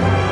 you